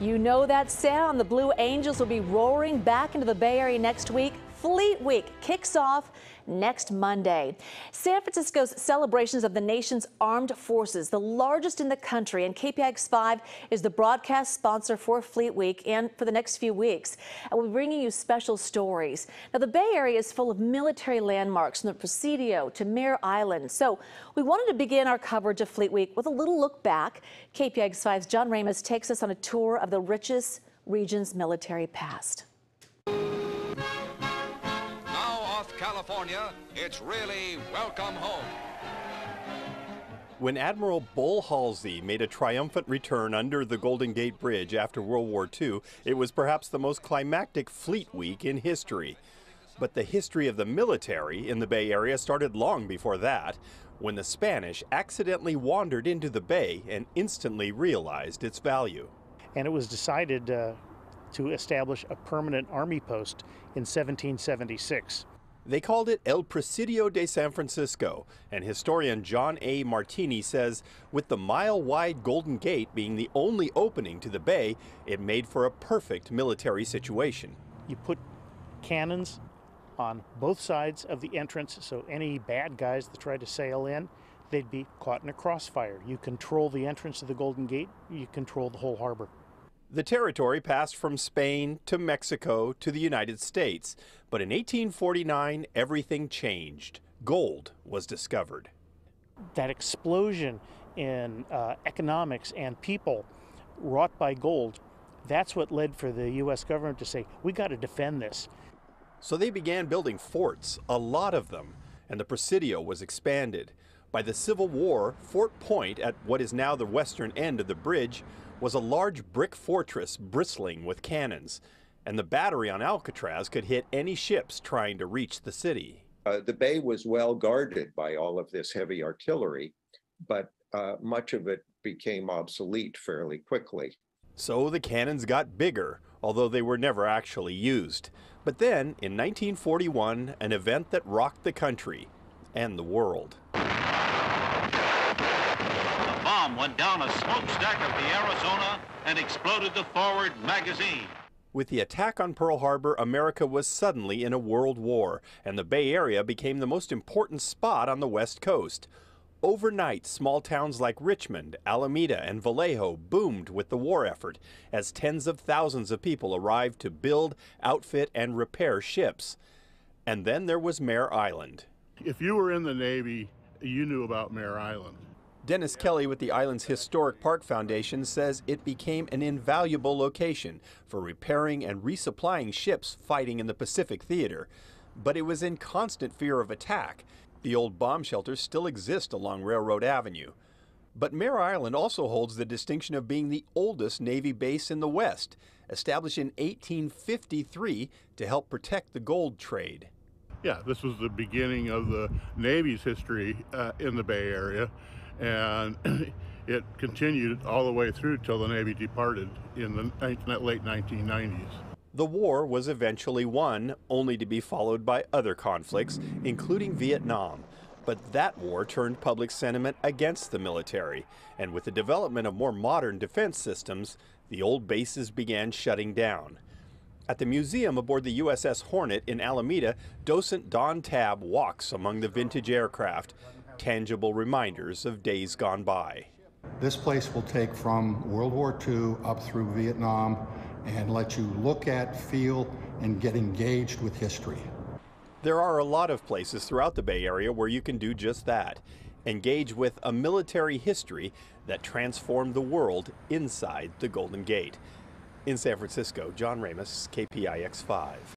You know that sound. The Blue Angels will be roaring back into the Bay Area next week. Fleet Week kicks off next Monday. San Francisco's celebrations of the nation's armed forces, the largest in the country, and KPIX5 is the broadcast sponsor for Fleet Week and for the next few weeks. And we're bringing you special stories. Now, the Bay Area is full of military landmarks from the Presidio to Mare Island. So we wanted to begin our coverage of Fleet Week with a little look back. KPIX5's John Ramos takes us on a tour of the richest region's military past. California, it's really welcome home. When Admiral Bull Halsey made a triumphant return under the Golden Gate Bridge after World War II, it was perhaps the most climactic fleet week in history. But the history of the military in the Bay Area started long before that, when the Spanish accidentally wandered into the bay and instantly realized its value. And it was decided uh, to establish a permanent army post in 1776. They called it El Presidio de San Francisco, and historian John A. Martini says with the mile wide Golden Gate being the only opening to the bay, it made for a perfect military situation. You put cannons on both sides of the entrance, so any bad guys that tried to sail in, they'd be caught in a crossfire. You control the entrance to the Golden Gate, you control the whole harbor. The territory passed from Spain to Mexico to the United States, but in 1849 everything changed. Gold was discovered. That explosion in uh, economics and people wrought by gold, that's what led for the U.S. government to say, we got to defend this. So they began building forts, a lot of them, and the Presidio was expanded. By the Civil War, Fort Point, at what is now the western end of the bridge, was a large brick fortress bristling with cannons, and the battery on Alcatraz could hit any ships trying to reach the city. Uh, the bay was well guarded by all of this heavy artillery, but uh, much of it became obsolete fairly quickly. So the cannons got bigger, although they were never actually used. But then, in 1941, an event that rocked the country and the world bomb went down a smokestack of the Arizona and exploded the forward magazine. With the attack on Pearl Harbor, America was suddenly in a world war, and the Bay Area became the most important spot on the West Coast. Overnight, small towns like Richmond, Alameda, and Vallejo boomed with the war effort as tens of thousands of people arrived to build, outfit, and repair ships. And then there was Mare Island. If you were in the Navy, you knew about Mare Island. Dennis Kelly with the island's Historic Park Foundation says it became an invaluable location for repairing and resupplying ships fighting in the Pacific Theater. But it was in constant fear of attack. The old bomb shelters still exist along Railroad Avenue. But Mare Island also holds the distinction of being the oldest Navy base in the West, established in 1853 to help protect the gold trade. Yeah, this was the beginning of the Navy's history uh, in the Bay Area and it continued all the way through till the Navy departed in the late 1990s. The war was eventually won, only to be followed by other conflicts, including Vietnam. But that war turned public sentiment against the military, and with the development of more modern defense systems, the old bases began shutting down. At the museum aboard the USS Hornet in Alameda, docent Don Tabb walks among the vintage aircraft, tangible reminders of days gone by. This place will take from World War II up through Vietnam and let you look at, feel, and get engaged with history. There are a lot of places throughout the Bay Area where you can do just that. Engage with a military history that transformed the world inside the Golden Gate. In San Francisco, John Ramos, KPIX 5.